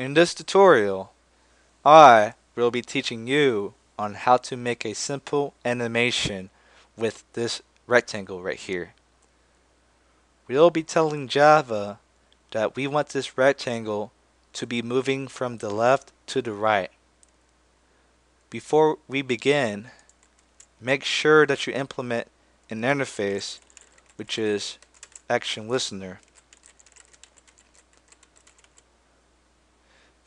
In this tutorial, I will be teaching you on how to make a simple animation with this rectangle right here. We'll be telling Java that we want this rectangle to be moving from the left to the right. Before we begin, make sure that you implement an interface which is Action Listener.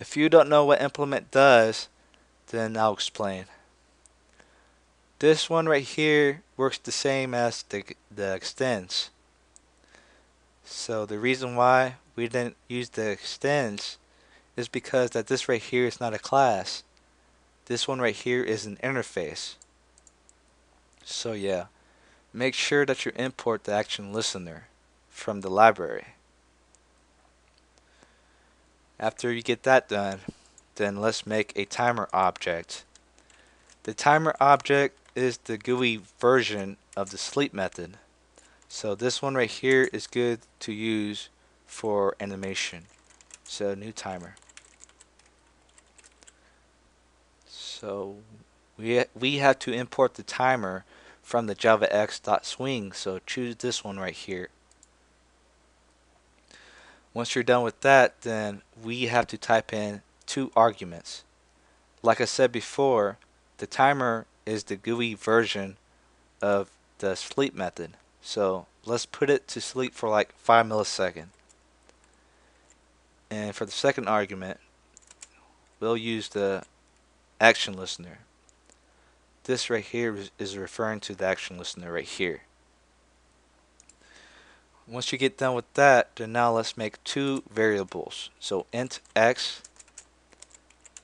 If you don't know what implement does, then I'll explain. This one right here works the same as the, the extends. So the reason why we didn't use the extends is because that this right here is not a class. This one right here is an interface. So yeah, make sure that you import the action listener from the library. After you get that done, then let's make a timer object. The timer object is the GUI version of the sleep method. So this one right here is good to use for animation. So new timer. So we we have to import the timer from the javax.swing. So choose this one right here. Once you're done with that, then we have to type in two arguments. Like I said before, the timer is the GUI version of the sleep method. So let's put it to sleep for like 5 milliseconds. And for the second argument, we'll use the action listener. This right here is referring to the action listener right here. Once you get done with that, then now let's make two variables. So int x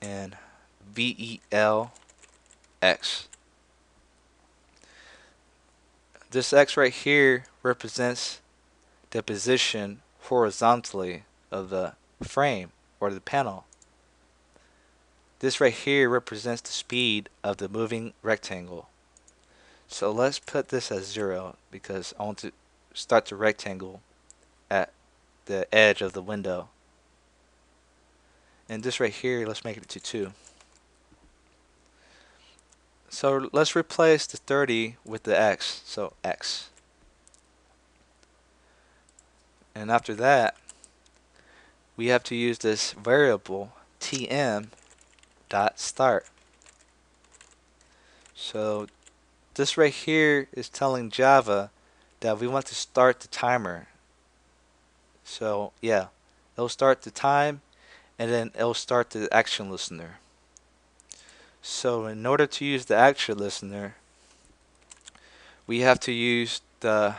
and vel x. This x right here represents the position horizontally of the frame or the panel. This right here represents the speed of the moving rectangle. So let's put this as 0 because I want to start the rectangle at the edge of the window. And this right here, let's make it to 2. So let's replace the 30 with the x, so x. And after that, we have to use this variable tm dot start. So this right here is telling Java that we want to start the timer. So yeah, it'll start the time and then it'll start the action listener. So in order to use the action listener, we have to use the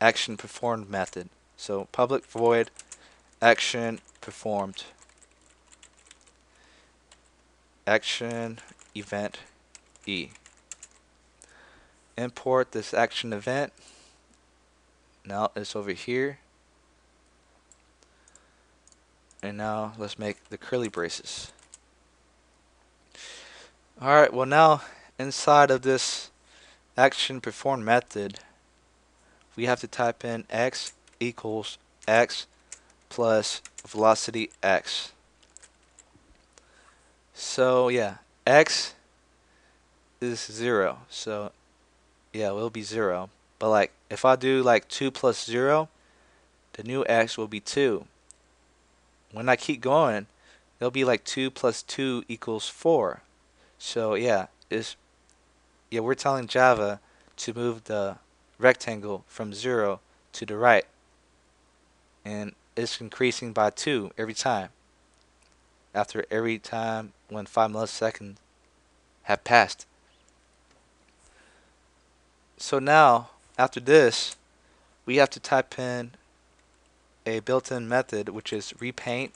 action performed method. So public void action performed action event E. Import this action event now it's over here. And now let's make the curly braces. Alright, well now inside of this action perform method, we have to type in x equals x plus velocity x. So yeah, x is 0. So yeah, it will be 0. But like if I do like 2 plus 0, the new x will be 2. When I keep going, it'll be like 2 plus 2 equals 4. So yeah, it's yeah, we're telling Java to move the rectangle from 0 to the right. And it's increasing by 2 every time. After every time when 5 milliseconds have passed. So now after this, we have to type in a built-in method which is repaint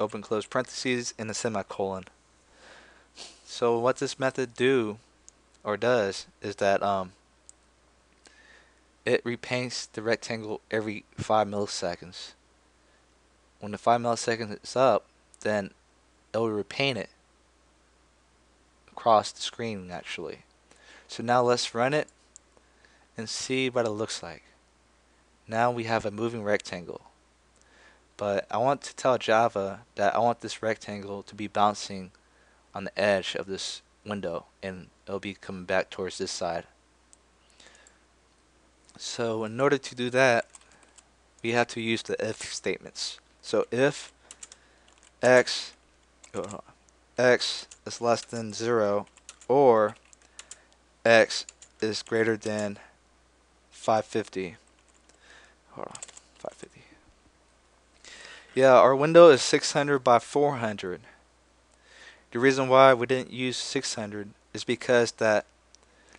open close parentheses and a semicolon. So what this method do or does is that um, it repaints the rectangle every 5 milliseconds. When the 5 milliseconds is up, then it will repaint it across the screen actually. So now let's run it and see what it looks like. Now we have a moving rectangle. but I want to tell Java that I want this rectangle to be bouncing on the edge of this window and it'll be coming back towards this side. So in order to do that, we have to use the if statements. So if x oh, x is less than 0 or x is greater than 550. Hold on, 550. Yeah, our window is 600 by 400. The reason why we didn't use 600 is because that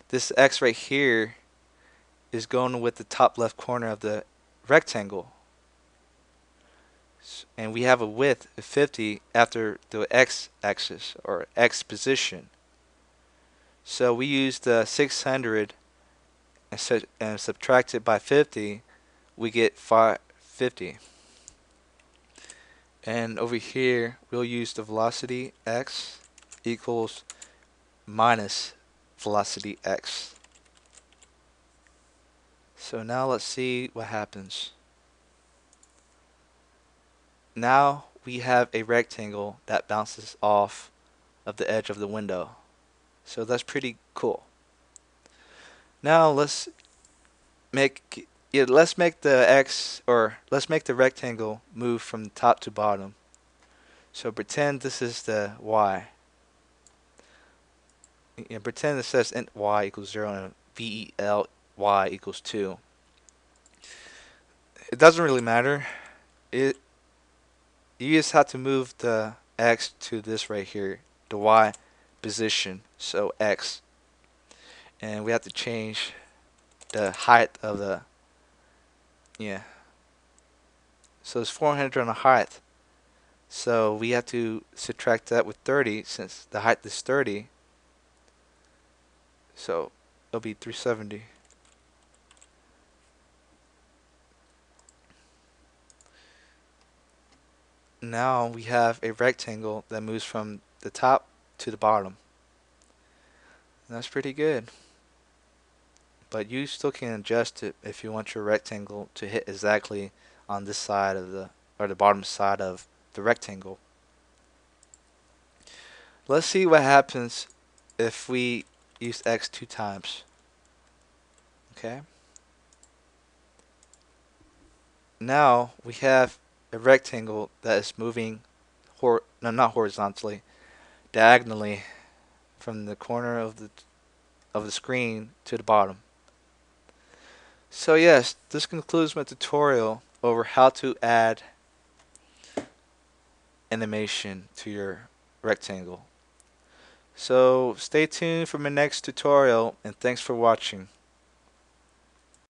this X right here is going with the top left corner of the rectangle. And we have a width of 50 after the X axis or X position. So we use the 600 and, su and subtract it by 50, we get 550. And over here, we'll use the velocity x equals minus velocity x. So now let's see what happens. Now we have a rectangle that bounces off of the edge of the window. So that's pretty cool. Now let's make yeah, let's make the x or let's make the rectangle move from top to bottom. So pretend this is the y. And pretend it says int y equals 0 and vel y equals 2. It doesn't really matter. It you just have to move the x to this right here, the y position, so x. And we have to change the height of the yeah. So it's 400 on the height. So we have to subtract that with 30 since the height is 30. So it'll be 370. Now we have a rectangle that moves from the top to the bottom. And that's pretty good but you still can adjust it if you want your rectangle to hit exactly on this side of the or the bottom side of the rectangle. Let's see what happens if we use x two times. Okay. Now we have a rectangle that is moving hor no not horizontally diagonally from the corner of the of the screen to the bottom. So yes, this concludes my tutorial over how to add animation to your rectangle. So stay tuned for my next tutorial and thanks for watching.